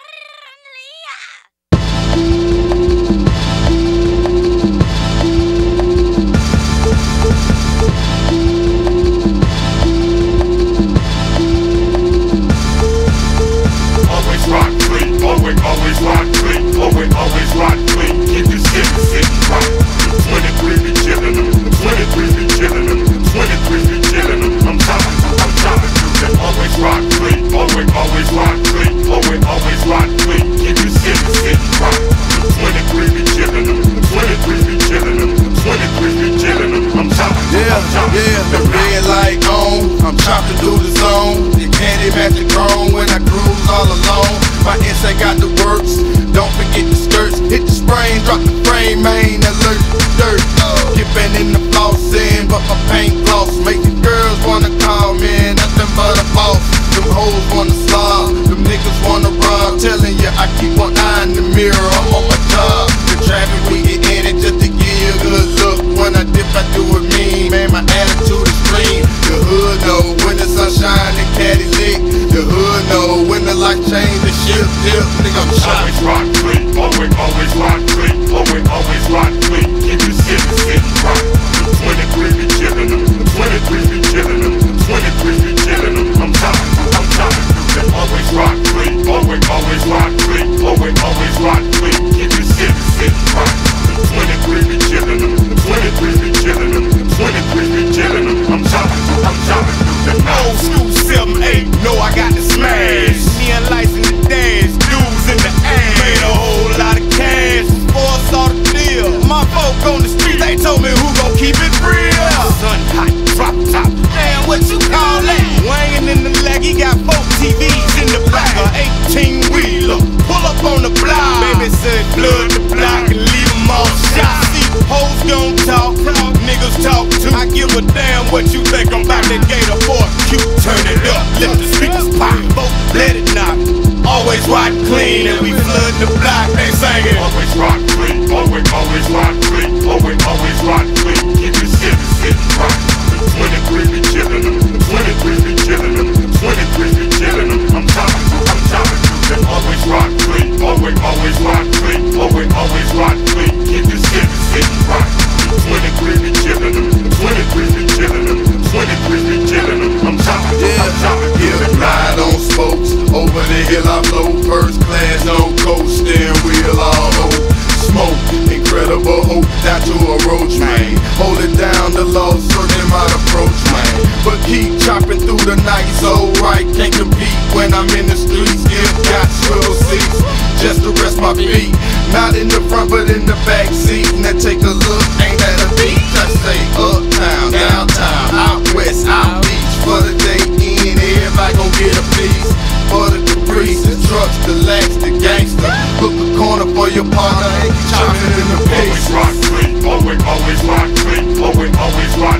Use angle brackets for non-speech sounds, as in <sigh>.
Always <laughs> light on. I'm chopping through the zone. The candy magic chrome when I cruise all alone. My insect got the works. Always rock always, always rock folk on the street, they told me who gon' keep it real. Sun hot, drop top, damn, what you call that? Wangin' in the leg, he got four TVs in the back. A 18 wheeler, pull up on the block. Baby said flood the block and leave 'em all shot. See, hoes gon' talk, niggas talk too. I give a damn what you think I'm about that gator for. Cute, turn it up, let the speakers pop, vote, let it knock. Ride clean and we flood the block, they singing. Always rock clean, always, always rock clean, always, First class on coast. Steering wheel all over. Smoke. Incredible hope. Down to a roach, man. Hold it down. The law certain my approach, man. But keep chopping through the night. So right. Can't compete when I'm in the streets. If got swivel seats. Just to rest my feet. Not in the front, but in the back seat. Gangster. Look corner for your partner you chopping in the face. Always rock clean, always, always rock clean, always, always rock